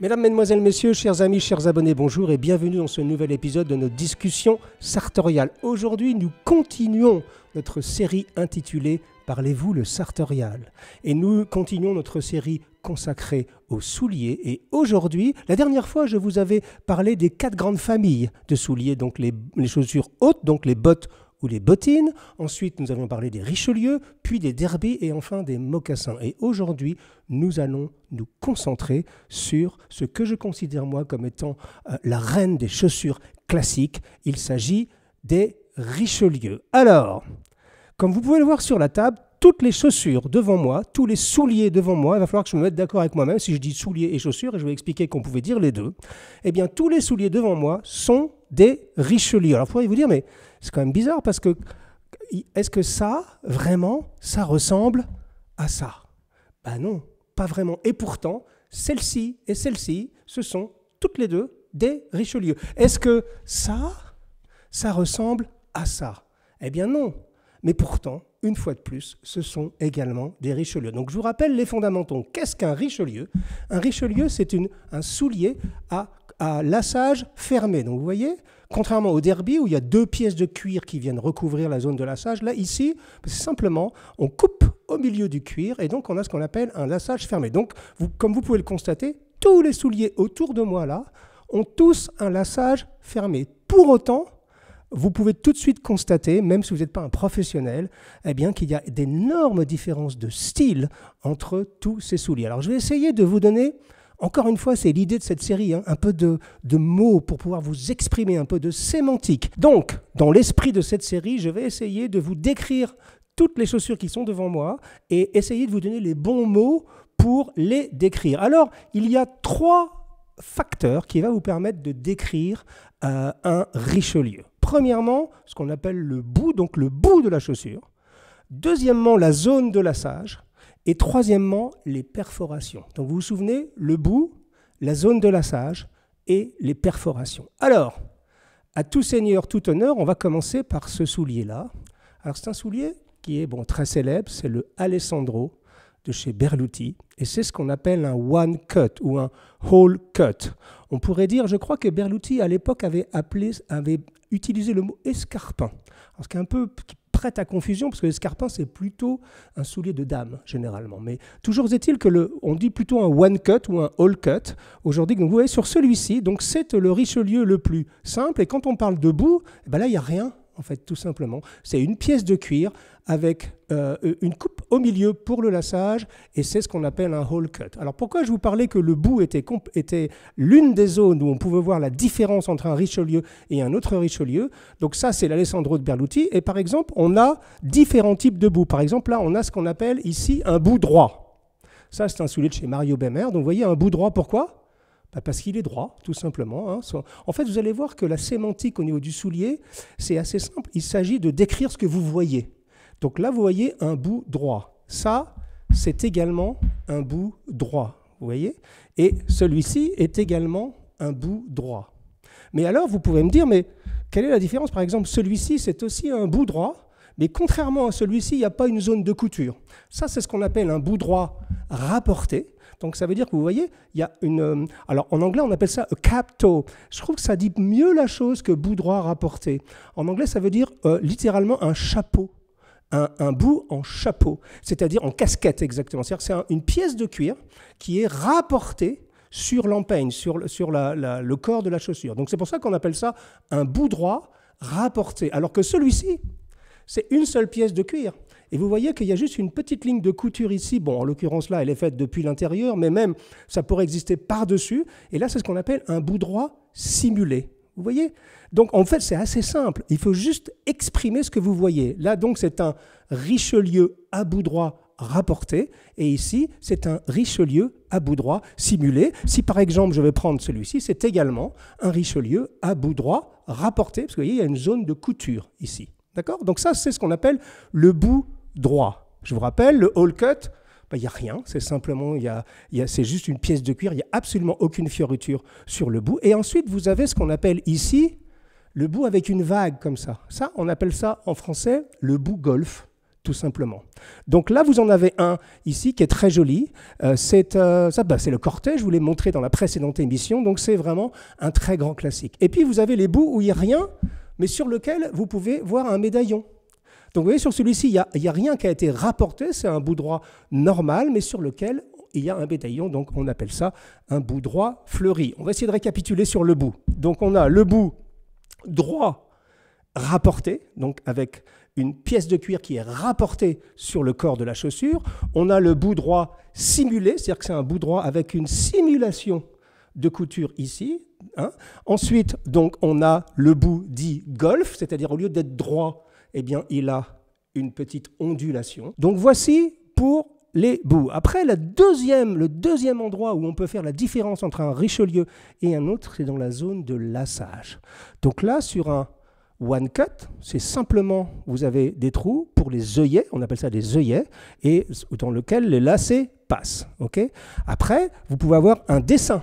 Mesdames, Mesdemoiselles, Messieurs, chers amis, chers abonnés, bonjour et bienvenue dans ce nouvel épisode de notre discussion sartoriale. Aujourd'hui, nous continuons notre série intitulée Parlez-vous le sartorial Et nous continuons notre série consacrée aux souliers. Et aujourd'hui, la dernière fois, je vous avais parlé des quatre grandes familles de souliers, donc les, les chaussures hautes, donc les bottes ou les bottines. Ensuite, nous avions parlé des Richelieu, puis des Derby et enfin des mocassins. Et aujourd'hui, nous allons nous concentrer sur ce que je considère moi comme étant euh, la reine des chaussures classiques. Il s'agit des Richelieu. Alors, comme vous pouvez le voir sur la table, toutes les chaussures devant moi, tous les souliers devant moi, il va falloir que je me mette d'accord avec moi-même si je dis souliers et chaussures, et je vais expliquer qu'on pouvait dire les deux. Eh bien, tous les souliers devant moi sont des Richelieu. Alors, vous pourriez vous dire, mais c'est quand même bizarre parce que est-ce que ça, vraiment, ça ressemble à ça? Ben non, pas vraiment. Et pourtant, celle-ci et celle-ci, ce sont toutes les deux des Richelieu. Est-ce que ça, ça ressemble à ça? Eh bien non. Mais pourtant, une fois de plus, ce sont également des Richelieu. Donc je vous rappelle les fondamentaux. Qu'est-ce qu'un Richelieu? Un Richelieu, c'est un soulier à, à lassage fermé. Donc vous voyez, Contrairement au derby où il y a deux pièces de cuir qui viennent recouvrir la zone de lassage, là ici, c'est simplement on coupe au milieu du cuir et donc on a ce qu'on appelle un lassage fermé. Donc, comme vous pouvez le constater, tous les souliers autour de moi là ont tous un lassage fermé. Pour autant, vous pouvez tout de suite constater, même si vous n'êtes pas un professionnel, eh bien qu'il y a d'énormes différences de style entre tous ces souliers. Alors je vais essayer de vous donner encore une fois, c'est l'idée de cette série, hein, un peu de, mots pour pouvoir vous exprimer, un peu de sémantique. Donc, dans l'esprit de cette série, je vais essayer de vous décrire toutes les chaussures qui sont devant moi et essayer de vous donner les bons mots pour les décrire. Alors, il y a trois facteurs qui vont vous permettre de décrire euh, un Richelieu. Premièrement, ce qu'on appelle le bout, donc le bout de la chaussure. Deuxièmement, la zone de lassage. Et troisièmement, les perforations. Donc vous vous souvenez, le bout, la zone de lassage et les perforations. Alors, à tout seigneur, tout honneur, on va commencer par ce soulier-là. Alors c'est un soulier qui est bon, très célèbre, c'est le Alessandro de chez Berluti, et c'est ce qu'on appelle un one cut ou un whole cut. On pourrait dire, je crois que Berluti à l'époque avait, appelé, avait utilisé le mot escarpin, ce qui est un peu à confusion, parce que l'escarpin, c'est plutôt un soulier de dame, généralement. Mais toujours est-il que le, on dit plutôt un one cut ou un all cut. Aujourd'hui, vous voyez, sur celui-ci, donc c'est le Richelieu le plus simple. Et quand on parle de bout, eh ben là, il n'y a rien en fait, tout simplement. C'est une pièce de cuir avec euh, une coupe au milieu pour le lassage, et c'est ce qu'on appelle un hole cut. Alors pourquoi je vous parlais que le bout était, était l'une des zones où on pouvait voir la différence entre un Richelieu et un autre Richelieu? Donc ça, c'est l'Alessandro de Berluti, et par exemple, on a différents types de bouts. Par exemple, là, on a ce qu'on appelle ici un bout droit. Ça, c'est un soulier de chez Mario Bemer. Donc vous voyez, un bout droit, pourquoi? Bah, parce qu'il est droit, tout simplement. Hein. En fait, vous allez voir que la sémantique au niveau du soulier, c'est assez simple. Il s'agit de décrire ce que vous voyez. Donc là, vous voyez un bout droit. Ça, c'est également un bout droit. Vous voyez Et celui-ci est également un bout droit. Mais alors, vous pouvez me dire, mais quelle est la différence? Par exemple, celui-ci, c'est aussi un bout droit, mais contrairement à celui-ci, il n'y a pas une zone de couture. Ça, c'est ce qu'on appelle un bout droit rapporté. Donc ça veut dire que vous voyez, il y a une... Euh, alors en anglais, on appelle ça a cap toe. Je trouve que ça dit mieux la chose que bout droit rapporté. En anglais, ça veut dire euh, littéralement un chapeau. Un, bout en chapeau, c'est-à-dire en casquette exactement. C'est-à-dire c'est une pièce de cuir qui est rapportée sur l'empeigne, sur le corps de la chaussure. Donc c'est pour ça qu'on appelle ça un bout droit rapporté. Alors que celui-ci, c'est une seule pièce de cuir. Et vous voyez qu'il y a juste une petite ligne de couture ici. Bon, en l'occurrence là, elle est faite depuis l'intérieur, mais même ça pourrait exister par-dessus. Et là, c'est ce qu'on appelle un bout droit simulé. Vous voyez? Donc en fait, c'est assez simple. Il faut juste exprimer ce que vous voyez. Là, donc, c'est un Richelieu à bout droit rapporté. Et ici, c'est un Richelieu à bout droit simulé. Si par exemple, je vais prendre celui-ci, c'est également un Richelieu à bout droit rapporté, parce que vous voyez, il y a une zone de couture ici. D'accord? Donc ça, c'est ce qu'on appelle le bout droit. Je vous rappelle, le hole cut, ben, il n'y a rien, c'est simplement, y a, c'est juste une pièce de cuir, il n'y a absolument aucune fioriture sur le bout. Et ensuite, vous avez ce qu'on appelle ici Le bout avec une vague comme ça. Ça, on appelle ça en français le bout golf tout simplement. Donc là, vous en avez un ici qui est très joli. Euh, c'est euh, bah, le cortège, je vous l'ai montré dans la précédente émission, donc c'est vraiment un très grand classique. Et puis vous avez les bouts où il n'y a rien, mais sur lequel vous pouvez voir un médaillon. Donc vous voyez, sur celui-ci, il n'y a, rien qui a été rapporté, c'est un bout droit normal, mais sur lequel il y a un médaillon, donc on appelle ça un bout droit fleuri. On va essayer de récapituler sur le bout. Donc on a le bout droit rapporté, donc avec une pièce de cuir qui est rapportée sur le corps de la chaussure. On a le bout droit simulé, c'est-à-dire que c'est un bout droit avec une simulation de couture ici. Hein. Ensuite, donc, on a le bout dit golf, c'est-à-dire au lieu d'être droit, eh bien, il a une petite ondulation. Donc voici pour les bouts. Après, le deuxième, le deuxième endroit où on peut faire la différence entre un Richelieu et un autre, c'est dans la zone de lassage. Donc là, sur un one cut, c'est simplement, vous avez des trous pour les œillets, on appelle ça des œillets, et dans lequel les lacets passent. Après, vous pouvez avoir un dessin.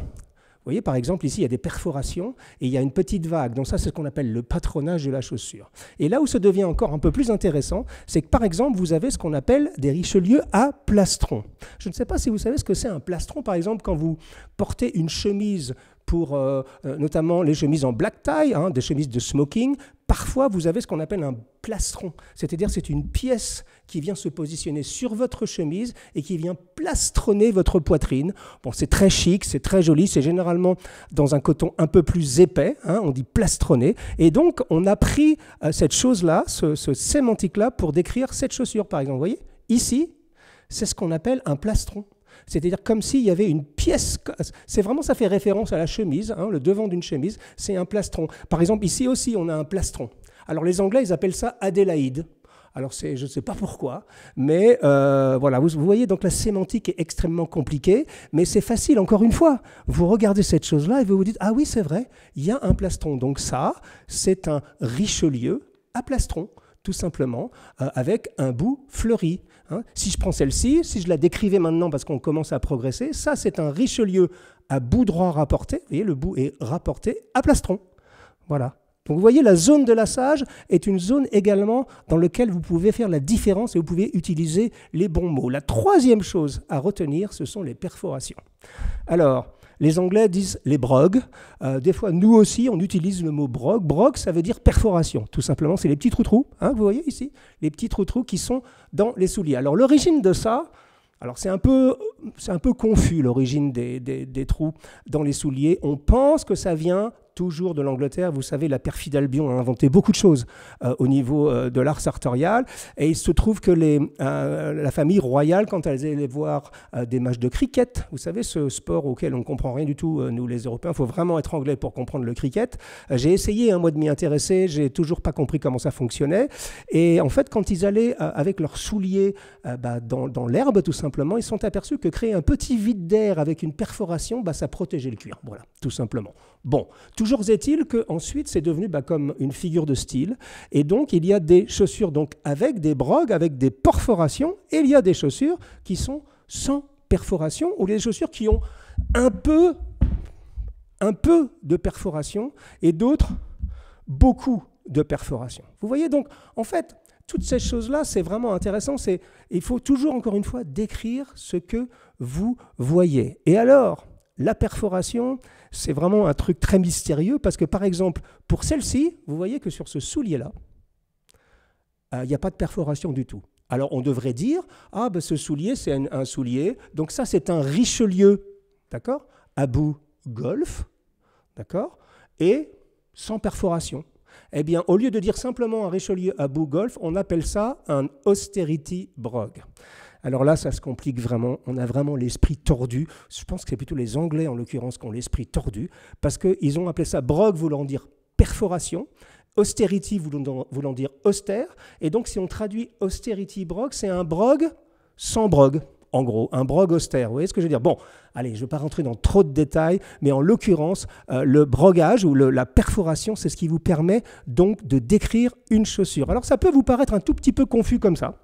Voyez, par exemple, ici, il y a des perforations et il y a une petite vague. Donc ça, c'est ce qu'on appelle le patronage de la chaussure. Et là où ça devient encore un peu plus intéressant, c'est que, par exemple, vous avez ce qu'on appelle des richelieux à plastron. Je ne sais pas si vous savez ce que c'est un plastron, par exemple, quand vous portez une chemise pour euh, euh, notamment les chemises en black tie, hein, des chemises de smoking. Parfois, vous avez ce qu'on appelle un plastron, c'est-à-dire c'est une pièce qui vient se positionner sur votre chemise et qui vient plastronner votre poitrine. Bon, c'est très chic, c'est très joli, c'est généralement dans un coton un peu plus épais, hein, on dit plastronné. Et donc, on a pris euh, cette chose-là, ce, ce sémantique-là, pour décrire cette chaussure, par exemple. Vous voyez, ici, c'est ce qu'on appelle un plastron. C'est-à-dire comme s'il y avait une pièce. C'est vraiment, ça fait référence à la chemise, hein, le devant d'une chemise, c'est un plastron. Par exemple, ici aussi, on a un plastron. Alors les Anglais, ils appellent ça Adélaïde. Alors je ne sais pas pourquoi, mais euh, voilà, vous, voyez, donc la sémantique est extrêmement compliquée, mais c'est facile, encore une fois. Vous regardez cette chose-là et vous vous dites, ah oui, c'est vrai, il y a un plastron. Donc ça, c'est un Richelieu à plastron tout simplement, euh, avec un bout fleuri. Hein. Si je prends celle-ci, si je la décrivais maintenant parce qu'on commence à progresser, ça c'est un Richelieu à bout droit rapporté. Vous voyez, le bout est rapporté à plastron. Voilà. Donc vous voyez, la zone de lassage est une zone également dans laquelle vous pouvez faire la différence et vous pouvez utiliser les bons mots. La troisième chose à retenir, ce sont les perforations. Alors, les Anglais disent les brogues. Euh, des fois, nous aussi, on utilise le mot brogue. Brogue, ça veut dire perforation. Tout simplement, c'est les petits trous-trous, hein, vous voyez ici, les petits trous-trous qui sont dans les souliers. Alors, l'origine de ça, alors c'est un peu, un peu confus l'origine des, des, trous dans les souliers. On pense que ça vient toujours de l'Angleterre. Vous savez, la perfide Albion a inventé beaucoup de choses euh, au niveau euh, de l'art sartorial. Et il se trouve que euh, la famille royale, quand elles allaient voir des matchs de cricket, vous savez, ce sport auquel on ne comprend rien du tout, nous les Européens, il faut vraiment être anglais pour comprendre le cricket. j'ai essayé un mois de m'y intéresser, j'ai toujours pas compris comment ça fonctionnait. Et en fait, quand ils allaient avec leurs souliers bah, dans, l'herbe, tout simplement, ils sont aperçus que créer un petit vide d'air avec une perforation, bah, ça protégeait le cuir. Voilà, tout simplement. Bon, toujours est-il qu'ensuite c'est devenu bah, comme une figure de style. Et donc il y a des chaussures donc, avec des brogues, avec des perforations, et il y a des chaussures qui sont sans perforation, ou des chaussures qui ont un peu, un peu de perforation, et d'autres beaucoup de perforation. Vous voyez donc, en fait, toutes ces choses-là, c'est vraiment intéressant. Il faut toujours, encore une fois, décrire ce que vous voyez. Et alors, la perforation, c'est vraiment un truc très mystérieux parce que, par exemple, pour celle-ci, vous voyez que sur ce soulier-là, euh, il n'y a pas de perforation du tout. Alors on devrait dire, ah ben ce soulier, c'est un, soulier, donc ça c'est un Richelieu, d'accord? À bout golf, d'accord? Et sans perforation. Eh bien, au lieu de dire simplement un Richelieu à bout golf, on appelle ça un austerity brog. Alors là, ça se complique vraiment. On a vraiment l'esprit tordu. Je pense que c'est plutôt les Anglais, en l'occurrence, qui ont l'esprit tordu, parce qu'ils ont appelé ça brog voulant dire perforation, austerity voulant, dire austère. Et donc, si on traduit austerity brog, c'est un brog sans brog en gros, un brog austère. Vous voyez ce que je veux dire? Bon, allez, je ne vais pas rentrer dans trop de détails, mais en l'occurrence, euh, le brogage ou la perforation, c'est ce qui vous permet donc de décrire une chaussure. Alors ça peut vous paraître un tout petit peu confus comme ça,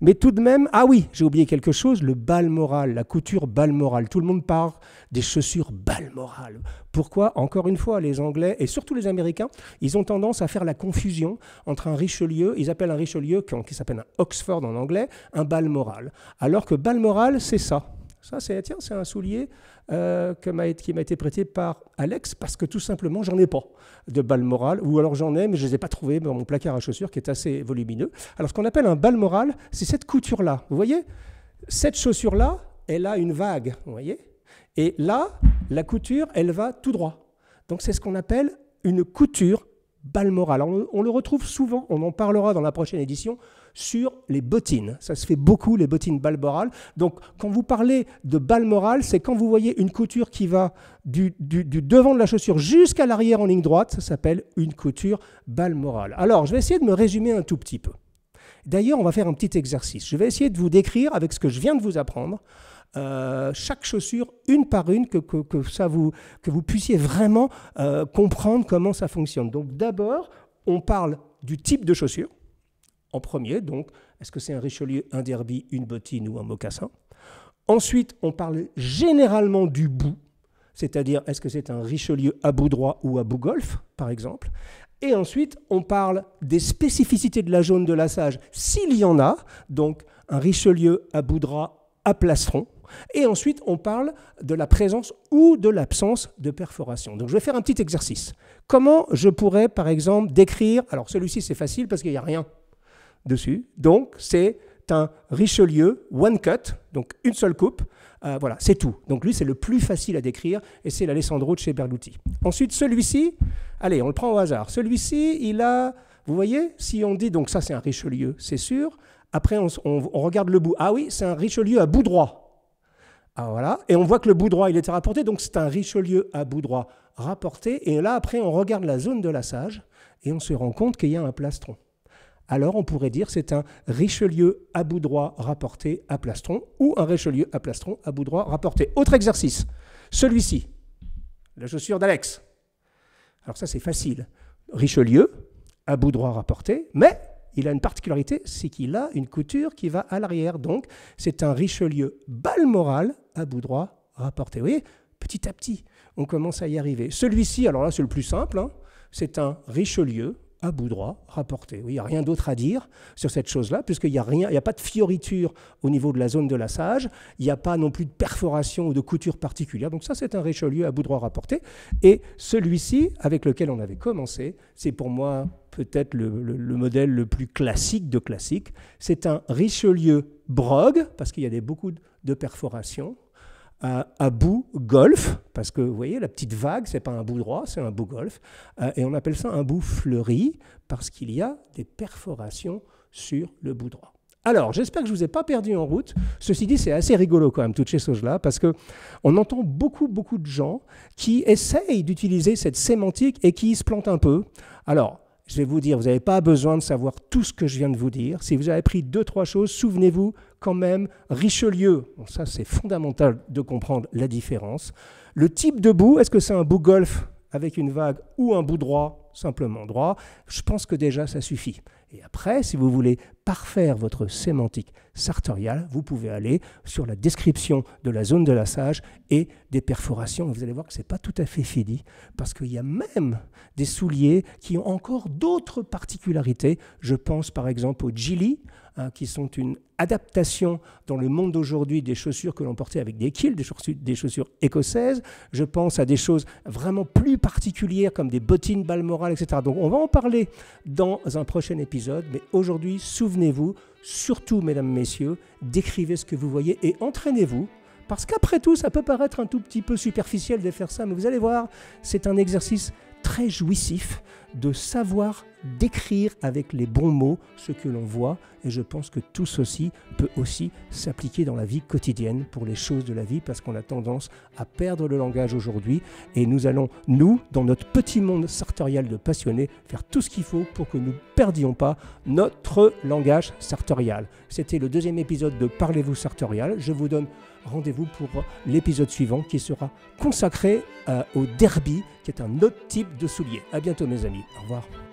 Mais tout de même, ah oui, j'ai oublié quelque chose, le balmoral, la couture balmoral. Tout le monde parle des chaussures balmoral. Pourquoi? Encore une fois, les Anglais et surtout les Américains, ils ont tendance à faire la confusion entre un Richelieu, ils appellent un Richelieu qui s'appelle un Oxford en anglais, un balmoral. Alors que balmoral, c'est ça. Ça, c'est tiens, c'est un soulier euh, qui m'a été prêté par Alex parce que tout simplement, j'en ai pas de balmoral, ou alors j'en ai, mais je ne les ai pas trouvés dans mon placard à chaussures qui est assez volumineux. Alors, ce qu'on appelle un balmoral, c'est cette couture-là. Vous voyez? Cette chaussure-là, elle a une vague, vous voyez? Et là, la couture, elle va tout droit. Donc, c'est ce qu'on appelle une couture balmoral. On, on le retrouve souvent, on en parlera dans la prochaine édition, sur les bottines. Ça se fait beaucoup, les bottines balmorales. Donc, quand vous parlez de balmoral, c'est quand vous voyez une couture qui va du, devant de la chaussure jusqu'à l'arrière en ligne droite, ça s'appelle une couture balmorale. Alors, je vais essayer de me résumer un tout petit peu. D'ailleurs, on va faire un petit exercice. Je vais essayer de vous décrire, avec ce que je viens de vous apprendre, euh, chaque chaussure une par une, que, ça vous, que vous puissiez vraiment euh, comprendre comment ça fonctionne. Donc d'abord, on parle du type de chaussure en premier. Donc, est-ce que c'est un Richelieu, un derby, une bottine ou un mocassin? Ensuite, on parle généralement du bout, c'est-à-dire est-ce que c'est un Richelieu à bout droit ou à bout golf, par exemple? Et ensuite, on parle des spécificités de la jaune de lassage, s'il y en a, donc un Richelieu à bout droit à plastron. Et ensuite, on parle de la présence ou de l'absence de perforation. Donc, je vais faire un petit exercice. Comment je pourrais, par exemple, décrire, alors celui-ci c'est facile parce qu'il n'y a rien, dessus. Donc, c'est un Richelieu one cut, donc une seule coupe. Euh, voilà, c'est tout. Donc lui, c'est le plus facile à décrire et c'est l'Alessandro de chez Berluti. Ensuite, celui-ci, allez, on le prend au hasard. Celui-ci, il a, vous voyez, si on dit, donc ça c'est un Richelieu, c'est sûr. Après, on, regarde le bout. Ah oui, c'est un Richelieu à bout droit. Ah voilà, et on voit que le bout droit, il était rapporté, donc c'est un Richelieu à bout droit rapporté. Et là, après, on regarde la zone de lassage et on se rend compte qu'il y a un plastron alors on pourrait dire c'est un Richelieu à bout droit rapporté à plastron ou un Richelieu à plastron à bout droit rapporté. Autre exercice, celui-ci, la chaussure d'Alex. Alors ça c'est facile. Richelieu à bout droit rapporté, mais il a une particularité, c'est qu'il a une couture qui va à l'arrière. Donc c'est un Richelieu balmoral à bout droit rapporté. Vous voyez, petit à petit, on commence à y arriver. Celui-ci, alors là c'est le plus simple, hein, c'est un Richelieu à bout droit, rapporté. Il n'y a rien d'autre à dire sur cette chose-là, puisqu'il n'y a rien, il a pas de fioriture au niveau de la zone de lassage, il n'y a pas non plus de perforation ou de couture particulière. Donc ça, c'est un Richelieu à bout droit rapporté. Et celui-ci, avec lequel on avait commencé, c'est pour moi peut-être le, modèle le plus classique de classique. C'est un Richelieu brogue, parce qu'il y a beaucoup de perforations à, bout golf, parce que vous voyez, la petite vague, c'est pas un bout droit, c'est un bout golf, euh, et on appelle ça un bout fleuri, parce qu'il y a des perforations sur le bout droit. Alors, j'espère que je ne vous ai pas perdu en route. Ceci dit, c'est assez rigolo quand même, toutes ces choses-là, parce qu'on entend beaucoup, beaucoup de gens qui essayent d'utiliser cette sémantique et qui se plantent un peu. Alors, je vais vous dire, vous n'avez pas besoin de savoir tout ce que je viens de vous dire. Si vous avez appris deux, trois choses, souvenez-vous quand même, Richelieu, ça c'est fondamental de comprendre la différence. Le type de bout, est-ce que c'est un bout golf avec une vague ou un bout droit, simplement droit Je pense que déjà ça suffit. Et après, si vous voulez parfaire votre sémantique sartoriale, vous pouvez aller sur la description de la zone de lassage et des perforations. Vous allez voir que ce n'est pas tout à fait fini, parce qu'il y a même des souliers qui ont encore d'autres particularités. Je pense par exemple aux Gilly, hein, qui sont une adaptation dans le monde d'aujourd'hui des chaussures que l'on portait avec des kills, des chaussures, des chaussures, écossaises. Je pense à des choses vraiment plus particulières comme des bottines balmorales, etc. Donc on va en parler dans un prochain épisode, mais aujourd'hui, souvenez-vous, surtout mesdames, messieurs, décrivez ce que vous voyez et entraînez-vous parce qu'après tout, ça peut paraître un tout petit peu superficiel de faire ça, mais vous allez voir, c'est un exercice très jouissif de savoir décrire avec les bons mots ce que l'on voit. Et je pense que tout ceci peut aussi s'appliquer dans la vie quotidienne pour les choses de la vie parce qu'on a tendance à perdre le langage aujourd'hui. Et nous allons, nous, dans notre petit monde sartorial de passionnés, faire tout ce qu'il faut pour que nous ne perdions pas notre langage sartorial. C'était le deuxième épisode de Parlez-vous sartorial. Je vous donne rendez-vous pour l'épisode suivant qui sera consacré euh, au derby, qui est un autre type de soulier. À bientôt mes amis. Au revoir.